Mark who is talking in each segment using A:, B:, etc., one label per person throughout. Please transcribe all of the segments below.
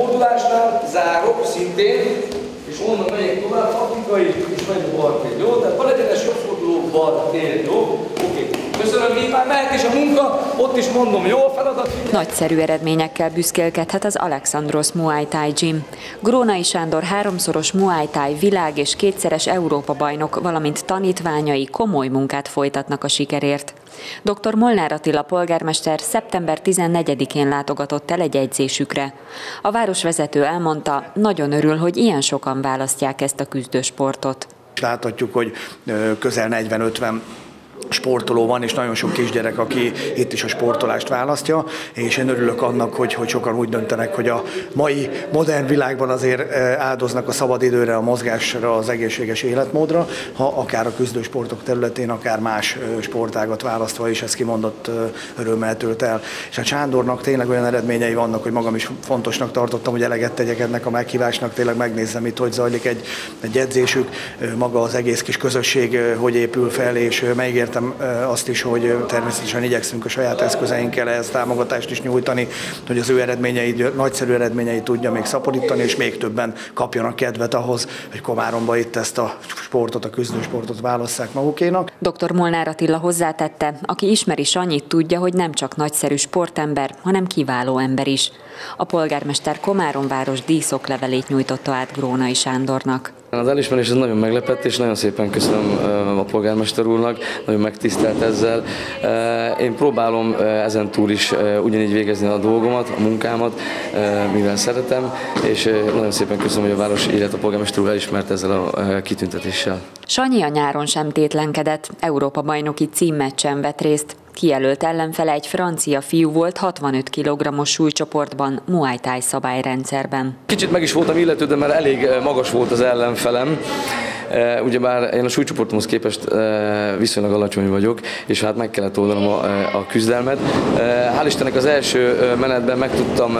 A: fordulásnál zárok szintén, és onnan megyek tovább, taktikai, és megy bal tér, jó? Tehát bal egyenes jobb forduló, bal tér, jó? Oké. Köszönöm, már mehet is a munka, ott is mondom, jó feladat.
B: Nagyszerű eredményekkel büszkélkedhet az Alexandros Muay Thai Gym. Grónai Sándor háromszoros Muay Thai világ és kétszeres Európa bajnok, valamint tanítványai komoly munkát folytatnak a sikerért. Dr. Molnár Attila polgármester szeptember 14-én látogatott el egy egyzésükre. A városvezető elmondta, nagyon örül, hogy ilyen sokan választják ezt a küzdősportot.
C: Láthatjuk, hogy közel 40-50 sportoló van, és nagyon sok kisgyerek, aki itt is a sportolást választja, és én örülök annak, hogy, hogy sokan úgy döntenek, hogy a mai modern világban azért eh, áldoznak a szabadidőre, a mozgásra, az egészséges életmódra, ha akár a küzdősportok területén, akár más eh, sportágat választva is ez kimondott eh, örömmel tölt el. És a Csándornak tényleg olyan eredményei vannak, hogy magam is fontosnak tartottam, hogy eleget tegyek ennek a meghívásnak, tényleg megnézzem itt, hogy zajlik egy, egy edzésük, maga az egész kis közösség, hogy épül fel, és megígértem értem azt is, hogy természetesen igyekszünk a saját eszközeinkkel ehhez támogatást is nyújtani, hogy az ő eredményeit, nagyszerű eredményeit tudja még szaporítani, és még többen kapjanak kedvet ahhoz, hogy Komáromba itt ezt a sportot, a küzdősportot válasszák magukénak.
B: Dr. Molnár Attila hozzátette, aki ismeri Sanyit, tudja, hogy nem csak nagyszerű sportember, hanem kiváló ember is. A polgármester Komáromváros díszoklevelét nyújtotta át Grónai Sándornak.
D: Az elismerés ez nagyon meglepett, és nagyon szépen köszönöm a polgármester úrnak, nagyon megtisztelt ezzel. Én próbálom ezen túl is ugyanígy végezni a dolgomat, a munkámat, mivel szeretem, és nagyon szépen köszönöm, hogy a város illetve a polgármester úr elismert ezzel a kitüntetéssel.
B: Sanyi a nyáron sem tétlenkedett, Európa bajnoki címmeccsen vett részt. Kijelölt ellenfele egy francia fiú volt 65 kg-os súlycsoportban, Muay Thai szabályrendszerben.
D: Kicsit meg is voltam illetődve, mert elég magas volt az ellenfelem, Eh, ugyebár én a súlycsoportomhoz képest eh, viszonylag alacsony vagyok, és hát meg kellett oldanom a, eh, a küzdelmet. Hál' Istennek az első menetben meg tudtam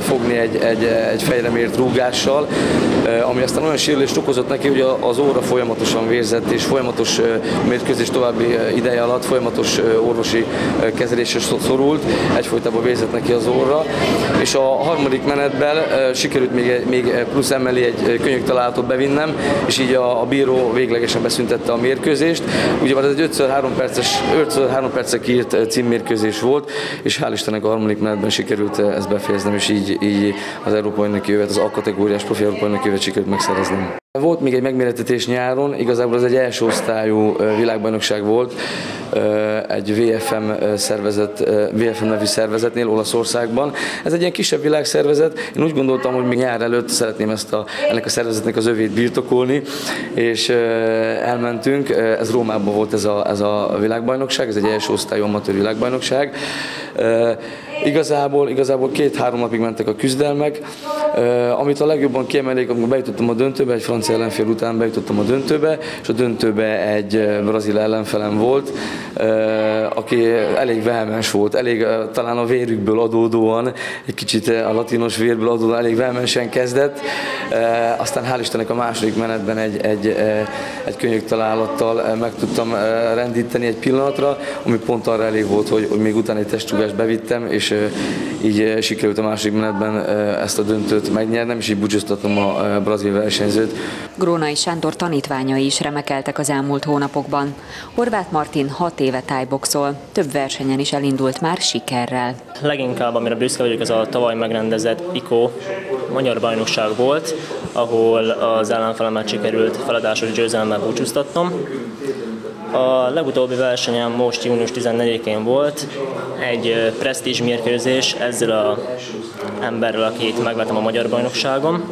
D: fogni egy, egy, egy fejre mért rúgással, ami aztán olyan sérülést okozott neki, hogy az óra folyamatosan vérzett, és folyamatos mérkőzés további ideje alatt folyamatos orvosi kezelésre szorult, egyfolytában vérzett neki az óra, és a harmadik menetben sikerült még, még plusz emellé egy könyöktalálatot bevinnem, és így a, a bíró véglegesen beszüntette a mérkőzést. Ugye ez egy 5x3 perces, 5x3 percre kiírt eh, címmérkőzés volt, és hál' Istennek a harmadik menetben sikerült eh, ezt befejeznem, és így, így az Európai jövet, az A-kategóriás profi Európai jövet sikerült megszereznem. Volt még egy megméretetés nyáron, igazából ez egy első osztályú világbajnokság volt, egy VFM szervezet, VFM nevű szervezetnél Olaszországban. Ez egy ilyen kisebb világszervezet. Én úgy gondoltam, hogy még nyár előtt szeretném ezt a, ennek a szervezetnek az övét birtokolni, és elmentünk. Ez Rómában volt ez a, ez a világbajnokság, ez egy első osztályú amatőr világbajnokság. Igazából, igazából két-három napig mentek a küzdelmek. Amit a legjobban kiemelik, amikor bejutottam a döntőbe, egy francia ellenfél után bejutottam a döntőbe, és a döntőbe egy brazil ellenfelem volt, aki elég vehemens volt, elég talán a vérükből adódóan, egy kicsit a latinos vérből adódóan elég vehemensen kezdett. Aztán hál' Istennek a második menetben egy, egy, egy könyök találattal meg tudtam rendíteni egy pillanatra, ami pont arra elég volt, hogy, hogy még utána egy testsugást bevittem, és így sikerült a második menetben ezt a döntőt megnyernem, és így búcsúztatom a brazil versenyzőt.
B: Grónai Sándor tanítványai is remekeltek az elmúlt hónapokban. Horváth Martin hat éve tájboxol, több versenyen is elindult már sikerrel.
E: Leginkább, amire büszke vagyok, ez a tavaly megrendezett ICO magyar bajnokság volt, ahol az ellenfelemet sikerült feladásos győzelemmel búcsúztatnom. A legutóbbi versenyem most június 14-én volt, egy presztízs mérkőzés ezzel a emberrel, akit megvettem a magyar bajnokságon.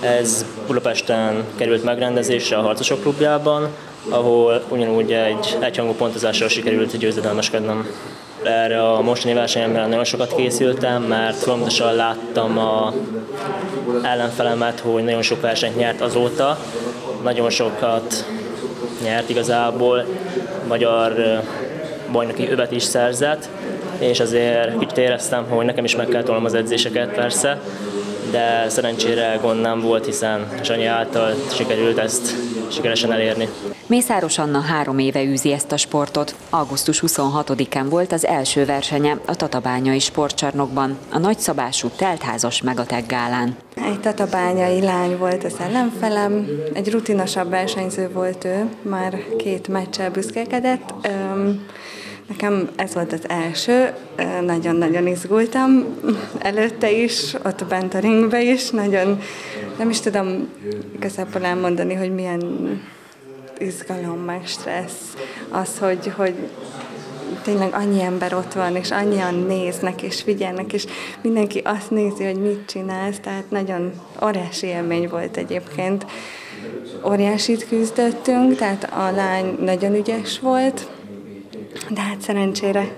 E: Ez Budapesten került megrendezésre a Harcosok klubjában, ahol ugyanúgy egy egyhangú pontozással sikerült győzedelmeskednem. Erre a mostani versenyemben nagyon sokat készültem, mert fontosan láttam a ellenfelemet, hogy nagyon sok versenyt nyert azóta, nagyon sokat nyert igazából, magyar bajnoki övet is szerzett, és azért kicsit éreztem, hogy nekem is meg kell tolnom az edzéseket persze, de szerencsére gond nem volt, hiszen Sanyi által sikerült ezt sikeresen elérni.
B: Mészáros Anna három éve űzi ezt a sportot. Augusztus 26-án volt az első versenye a Tatabányai sportcsarnokban, a nagyszabású teltházas Megateg gálán.
F: Egy tatabányai lány volt az ellenfelem, egy rutinosabb versenyző volt ő, már két meccsel büszkélkedett. Nekem ez volt az első, nagyon-nagyon izgultam, előtte is, ott bent a ringbe is, nagyon, nem is tudom igazából elmondani, hogy milyen izgalom, meg stressz, az, hogy, hogy tényleg annyi ember ott van, és annyian néznek, és figyelnek, és mindenki azt nézi, hogy mit csinálsz, tehát nagyon óriási élmény volt egyébként. Óriásit küzdöttünk, tehát a lány nagyon ügyes volt, de hát szerencsére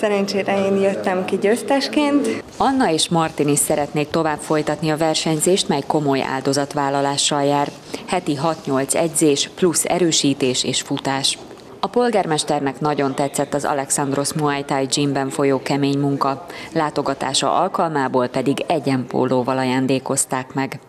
F: Szerencsére én jöttem ki győztesként.
B: Anna és Martin is szeretnék tovább folytatni a versenyzést, mely komoly áldozatvállalással jár. Heti 6-8 edzés, plusz erősítés és futás. A polgármesternek nagyon tetszett az Alexandros Muay Thai Gymben folyó kemény munka, látogatása alkalmából pedig egyenpólóval ajándékozták meg.